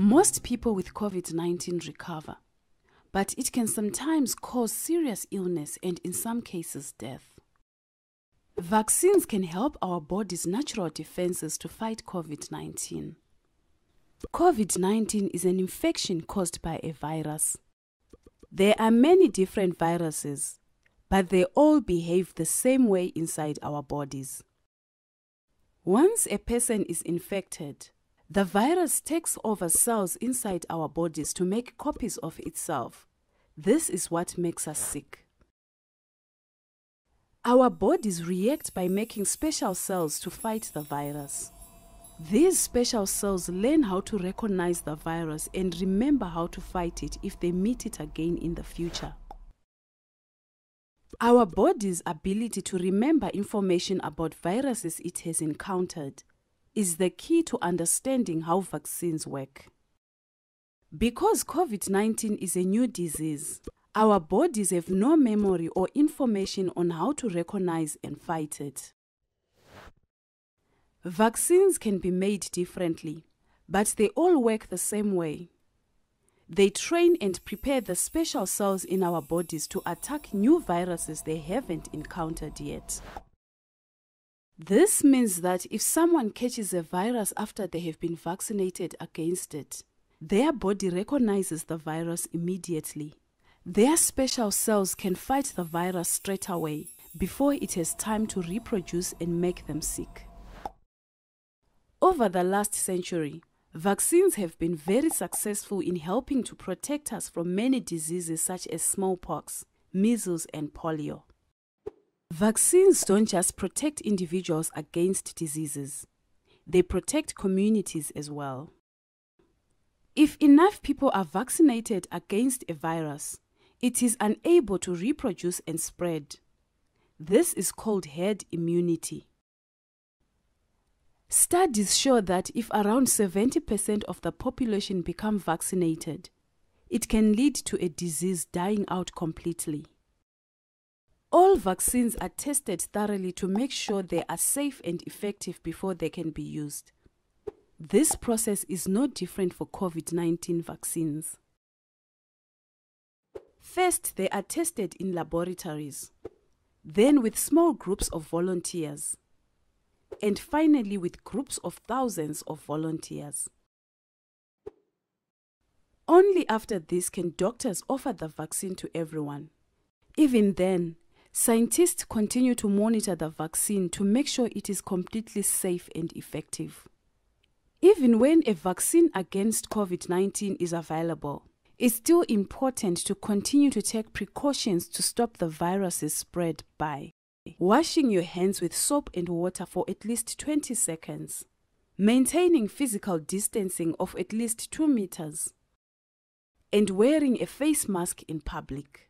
Most people with COVID 19 recover, but it can sometimes cause serious illness and, in some cases, death. Vaccines can help our body's natural defenses to fight COVID 19. COVID 19 is an infection caused by a virus. There are many different viruses, but they all behave the same way inside our bodies. Once a person is infected, the virus takes over cells inside our bodies to make copies of itself. This is what makes us sick. Our bodies react by making special cells to fight the virus. These special cells learn how to recognize the virus and remember how to fight it if they meet it again in the future. Our body's ability to remember information about viruses it has encountered is the key to understanding how vaccines work. Because COVID 19 is a new disease, our bodies have no memory or information on how to recognize and fight it. Vaccines can be made differently, but they all work the same way. They train and prepare the special cells in our bodies to attack new viruses they haven't encountered yet. This means that if someone catches a virus after they have been vaccinated against it, their body recognizes the virus immediately. Their special cells can fight the virus straight away before it has time to reproduce and make them sick. Over the last century, vaccines have been very successful in helping to protect us from many diseases such as smallpox, measles, and polio. Vaccines don't just protect individuals against diseases, they protect communities as well. If enough people are vaccinated against a virus, it is unable to reproduce and spread. This is called herd immunity. Studies show that if around 70% of the population become vaccinated, it can lead to a disease dying out completely. All vaccines are tested thoroughly to make sure they are safe and effective before they can be used. This process is no different for COVID 19 vaccines. First, they are tested in laboratories, then with small groups of volunteers and finally with groups of thousands of volunteers. Only after this can doctors offer the vaccine to everyone. Even then, scientists continue to monitor the vaccine to make sure it is completely safe and effective. Even when a vaccine against COVID 19 is available, it's still important to continue to take precautions to stop the virus's spread by Washing your hands with soap and water for at least 20 seconds. Maintaining physical distancing of at least 2 meters. And wearing a face mask in public.